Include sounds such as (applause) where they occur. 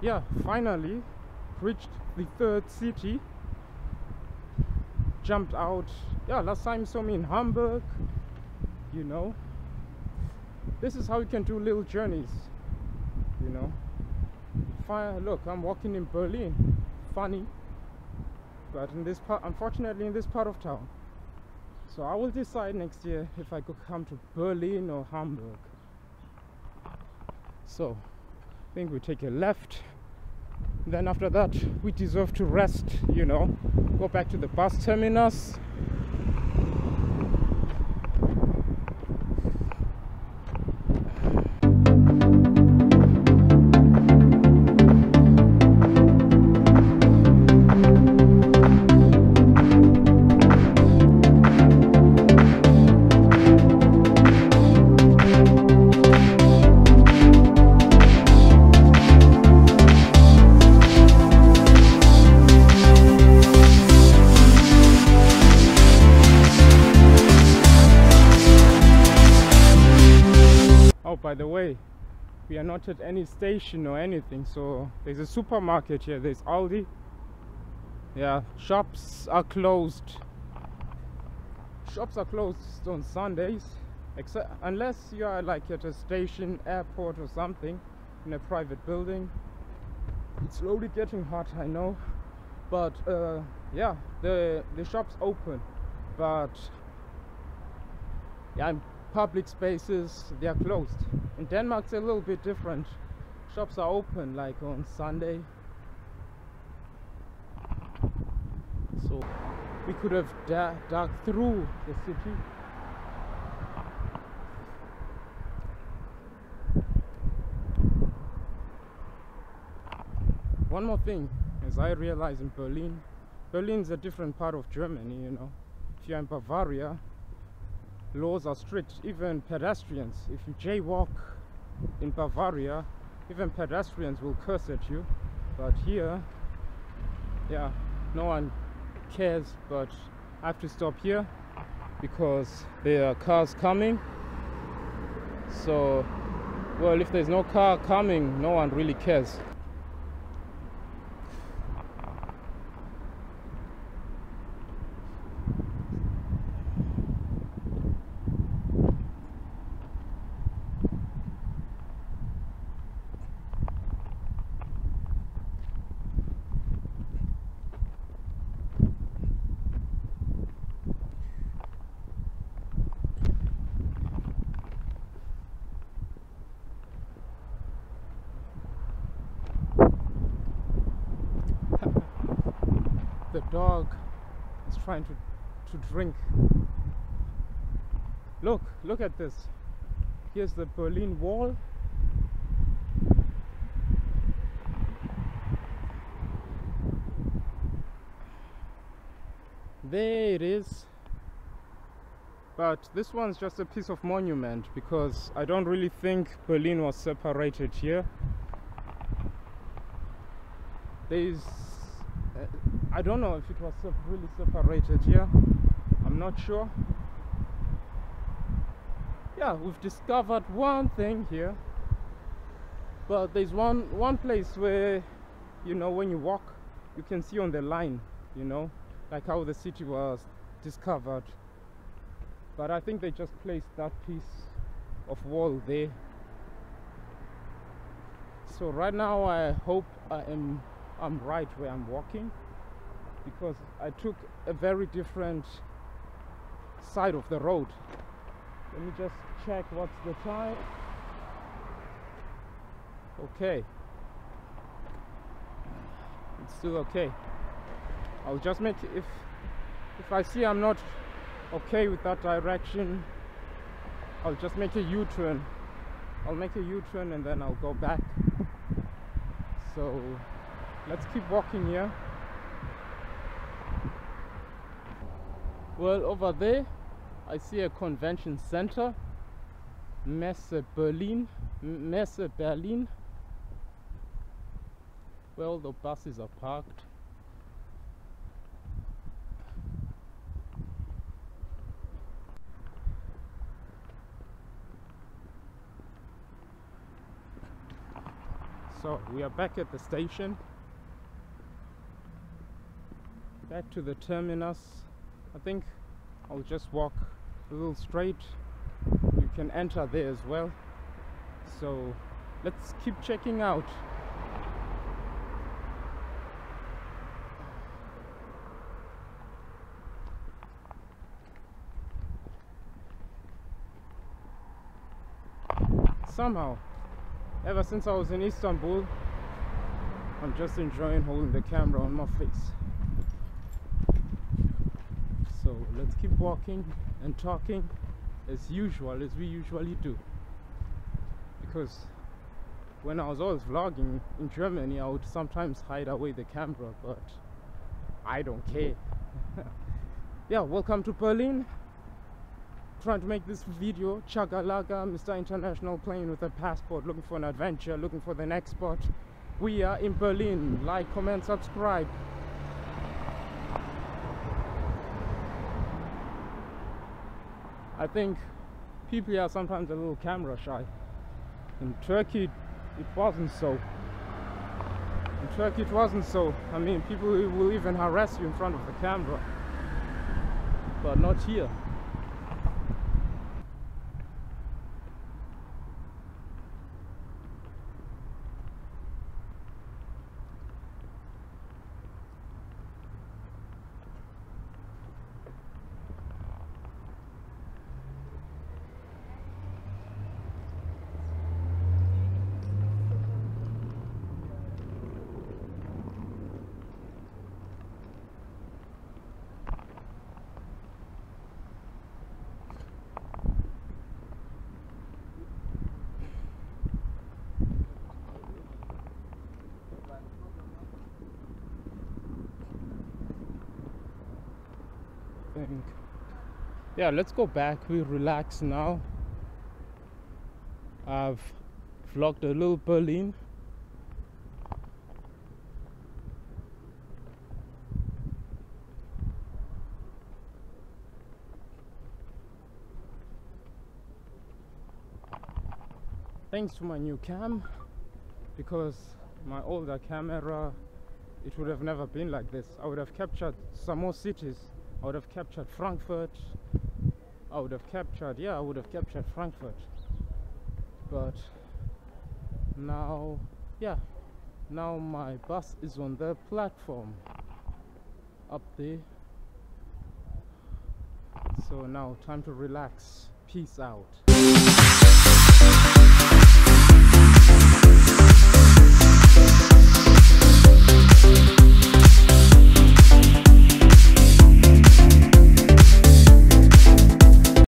yeah, finally reached the third city. Jumped out. Yeah, last time saw me in Hamburg. You know, this is how you can do little journeys. You know, fine. Look, I'm walking in Berlin. Funny, but in this part, unfortunately, in this part of town. So I will decide next year if I could come to Berlin or Hamburg. So I think we take a left. Then after that, we deserve to rest. You know, go back to the bus terminus. We are not at any station or anything. So there's a supermarket here. There's Aldi. Yeah, shops are closed. Shops are closed on Sundays, except unless you are like at a station, airport, or something in a private building. It's slowly getting hot, I know, but uh, yeah, the the shops open, but yeah, in public spaces they are closed. In Denmark, it's a little bit different. Shops are open like on Sunday. So we could have dug through the city. One more thing, as I realize in Berlin, Berlin's a different part of Germany, you know. If you're in Bavaria, laws are strict, even pedestrians. If you jaywalk in Bavaria, even pedestrians will curse at you. But here, yeah, no one cares. But I have to stop here because there are cars coming. So, well, if there's no car coming, no one really cares. The dog is trying to, to drink. Look, look at this. Here's the Berlin Wall. There it is. But this one's just a piece of monument because I don't really think Berlin was separated here. There's I don't know if it was really separated here. I'm not sure. Yeah, we've discovered one thing here. But there's one one place where you know when you walk you can see on the line, you know, like how the city was discovered. But I think they just placed that piece of wall there. So right now I hope I am I'm right where I'm walking because I took a very different side of the road. Let me just check what's the time. Okay. It's still okay. I'll just make if if I see I'm not okay with that direction, I'll just make a U-turn. I'll make a U-turn and then I'll go back. So let's keep walking here. Well, over there, I see a convention center, Messe Berlin, Messe Berlin, where all the buses are parked. So we are back at the station. Back to the terminus. I think I'll just walk a little straight. You can enter there as well. So let's keep checking out. Somehow, ever since I was in Istanbul, I'm just enjoying holding the camera on my face. So let's keep walking and talking as usual, as we usually do. Because when I was always vlogging in Germany, I would sometimes hide away the camera, but I don't care. (laughs) yeah, welcome to Berlin. Trying to make this video, Chagalaga, Mr. International plane with a passport, looking for an adventure, looking for the next spot. We are in Berlin. Like, comment, subscribe. I think people are sometimes a little camera shy. In Turkey, it wasn't so. In Turkey, it wasn't so. I mean, people will even harass you in front of the camera, but not here. Yeah let's go back. We relax now. I've vlogged a little Berlin. Thanks to my new cam because my older camera it would have never been like this. I would have captured some more cities I would have captured Frankfurt. I would have captured, yeah, I would have captured Frankfurt. But now, yeah, now my bus is on the platform up there. So now, time to relax. Peace out.